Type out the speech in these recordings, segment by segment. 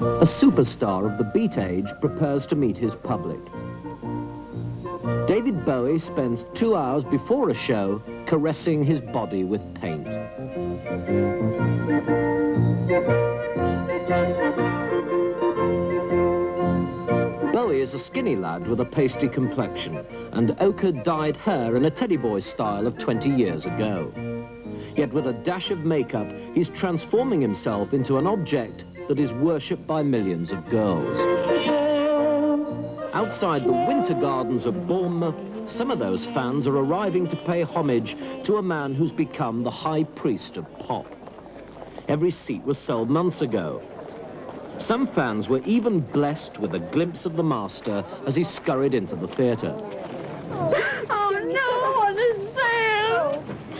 A superstar of the beat age prepares to meet his public. David Bowie spends two hours before a show caressing his body with paint. Bowie is a skinny lad with a pasty complexion and ochre dyed hair in a teddy boy style of 20 years ago. Yet with a dash of makeup, he's transforming himself into an object that is worshipped by millions of girls. Outside the winter gardens of Bournemouth, some of those fans are arriving to pay homage to a man who's become the high priest of pop. Every seat was sold months ago. Some fans were even blessed with a glimpse of the master as he scurried into the theatre. Oh, no, I want to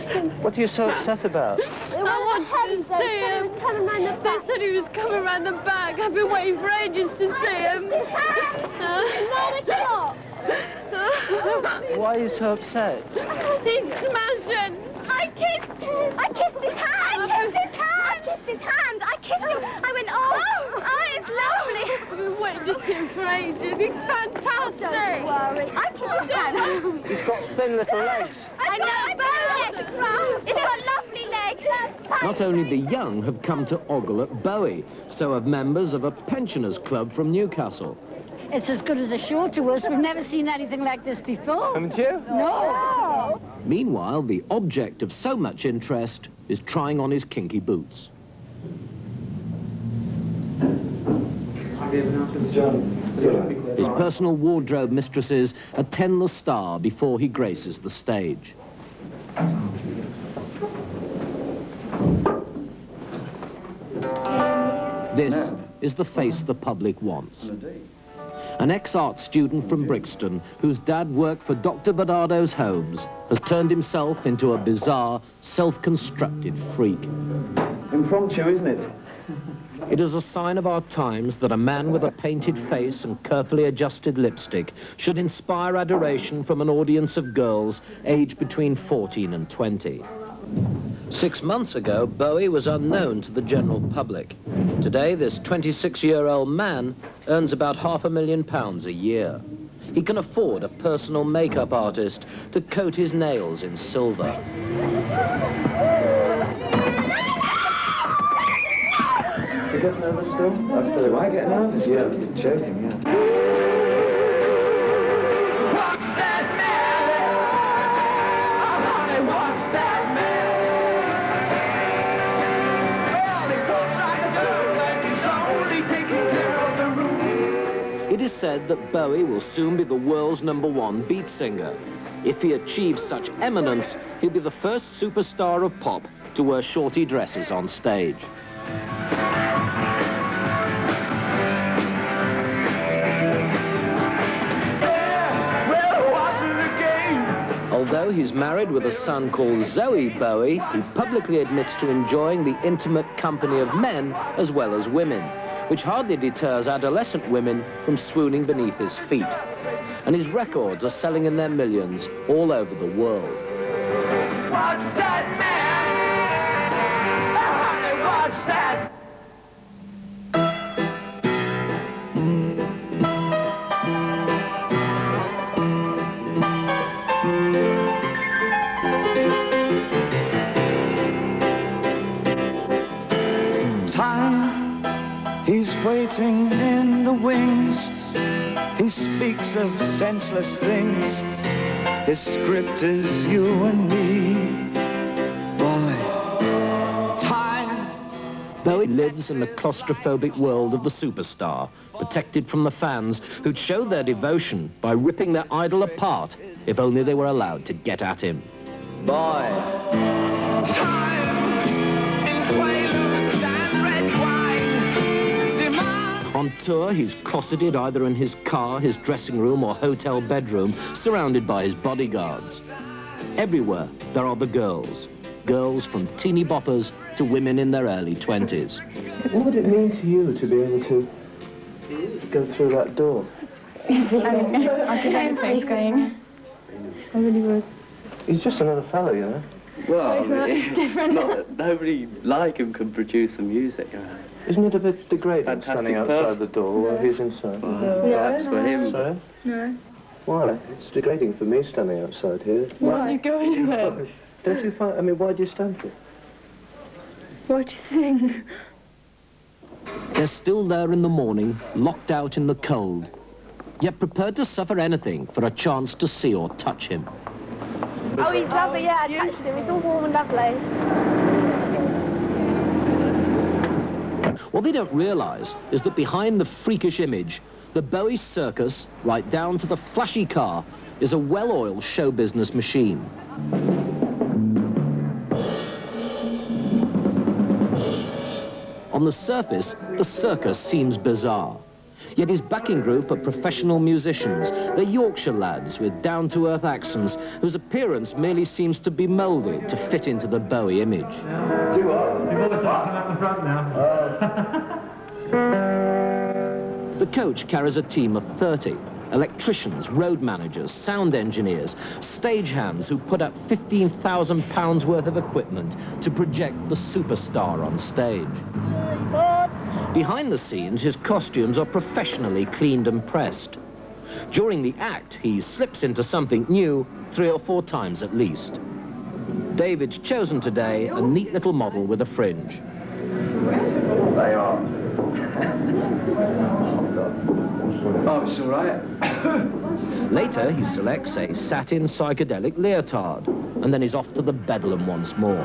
see him. What are you so upset about? I want to see him. He coming round the back. They said he was coming round the back. I've been waiting for ages to see him. Nine o'clock. Why are you so upset? He's smashing. I kissed him. I kissed his hand. I kissed his hand. I kissed his hand. I kissed him. I went, oh, oh, it's lovely. I've been waiting to see him for ages. He's fantastic. Don't worry. I kissed his hand. He's got thin little legs. I know, Bowie. He's got lovely legs. Not only the young have come to ogle at Bowie, so have members of a pensioners club from Newcastle. It's as good as a show to us. We've never seen anything like this before. Haven't you? No. Meanwhile, the object of so much interest is trying on his kinky boots. His personal wardrobe mistresses attend the star before he graces the stage. This is the face the public wants. An ex-art student from Brixton, whose dad worked for Dr. Barnardo's Homes, has turned himself into a bizarre, self-constructed freak. Impromptu, isn't it? It is a sign of our times that a man with a painted face and carefully adjusted lipstick should inspire adoration from an audience of girls aged between 14 and 20. Six months ago, Bowie was unknown to the general public. Today, this 26-year-old man earns about half a million pounds a year. He can afford a personal makeup artist to coat his nails in silver. You get nervous still? Do I get nervous? Yeah, joking, yeah. It is said that Bowie will soon be the world's number one beat singer. If he achieves such eminence, he'll be the first superstar of pop to wear shorty dresses on stage. Although he's married with a son called Zowie Bowie, he publicly admits to enjoying the intimate company of men as well as women, which hardly deters adolescent women from swooning beneath his feet. And his records are selling in their millions all over the world. Watch that man! Honey, watch that! Speaks of senseless things. His script is you and me. Boy, time. Bowie lives in the claustrophobic world of the superstar, protected from the fans who'd show their devotion by ripping their idol apart if only they were allowed to get at him. Boy. Time On tour, he's closeted either in his car, his dressing room, or hotel bedroom, surrounded by his bodyguards. Everywhere, there are the girls. Girls from teeny boppers to women in their early 20s. What would it mean to you to be able to go through that door? I could let the face going. I really would. He's just another fellow, you know. Well, It's different. not, nobody like him can produce the music. You know. Isn't it a bit degrading Fantastic standing outside person. the door while he's inside? no Perhaps for him. Sorry? No. Why? It's degrading for me standing outside here. Why? Are you go in there. Don't you find... I mean, why do you stand here? What do you think? They're still there in the morning, locked out in the cold, yet prepared to suffer anything for a chance to see or touch him. Oh, he's lovely. Yeah, I touched him. He's all warm and lovely. What they don't realise is that behind the freakish image, the Bowie circus, right down to the flashy car, is a well-oiled show business machine. On the surface, the circus seems bizarre. Yet his backing group are professional musicians. They're Yorkshire lads with down-to-earth accents whose appearance merely seems to be moulded to fit into the Bowie image. The coach carries a team of 30. Electricians, road managers, sound engineers, stagehands who put up £15,000 worth of equipment to project the superstar on stage. Oh, Behind the scenes, his costumes are professionally cleaned and pressed. During the act, he slips into something new three or four times at least. David's chosen today a neat little model with a fringe. They are. oh, it's all right. Later, he selects a satin psychedelic leotard, and then he's off to the bedlam once more.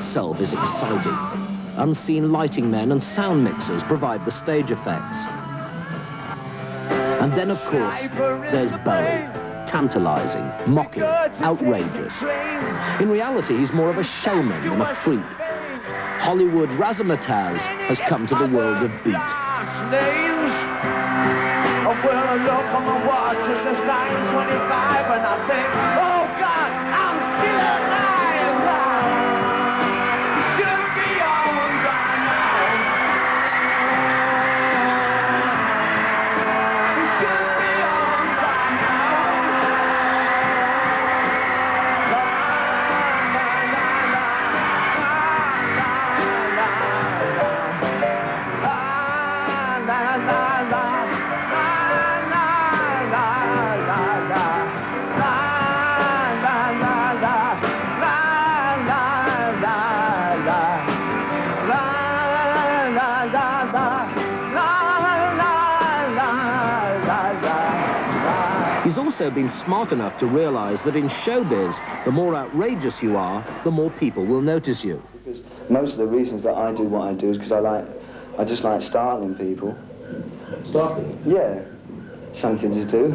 Itself is exciting. Unseen lighting men and sound mixers provide the stage effects. And then, of course, there's Bowie. Tantalizing, mocking, outrageous. In reality, he's more of a showman than a freak. Hollywood razzmatazz has come to the world of beat. Well, I watch, it says 9.25, and I think, also been smart enough to realize that in showbiz, the more outrageous you are, the more people will notice you. Because most of the reasons that I do what I do is because I like, I just like startling people. Startling. Yeah, something to do.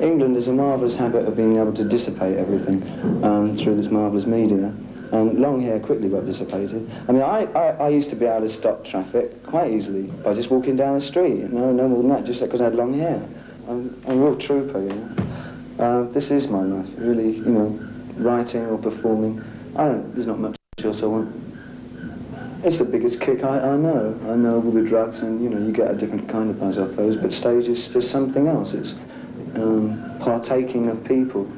England has a marvellous habit of being able to dissipate everything um, through this marvellous media. And long hair quickly got dissipated. I mean, I, I, I used to be able to stop traffic quite easily by just walking down the street. No, no more than that, just because I had long hair. I'm, I'm a real trooper, you know. Uh, this is my life, really, you know, writing or performing. I don't, there's not much else I want. It's the biggest kick I, I know. I know all the drugs and, you know, you get a different kind of buzz off those, but stage is just something else. It's um, partaking of people.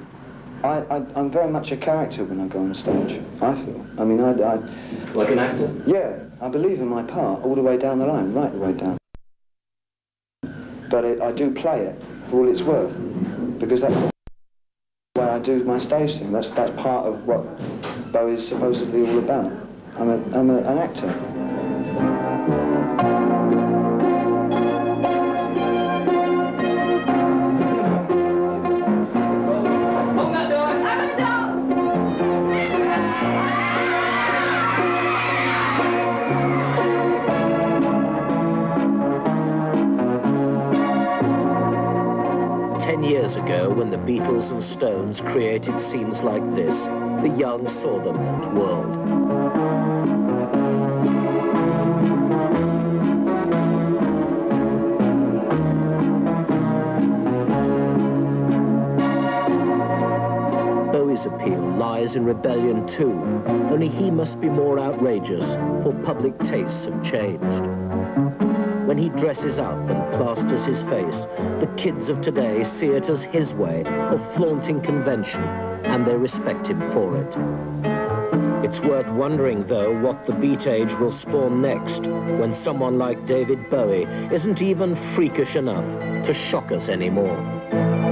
I, I, I'm very much a character when I go on stage, I feel. I mean, I, I, Like an actor? yeah, I believe in my part all the way down the line, right the way down. But it, I do play it for all it's worth, because that's the way I do my stage thing. That's, that's part of what Bowie's supposedly all about. I'm, a, I'm a, an actor. Beatles and Stones created scenes like this, the young saw them and whirled. Bowie's appeal lies in rebellion too, only he must be more outrageous, for public tastes have changed. When he dresses up and plasters his face, the kids of today see it as his way of flaunting convention, and they respect him for it. It's worth wondering, though, what the beat age will spawn next, when someone like David Bowie isn't even freakish enough to shock us anymore.